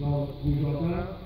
So we got that.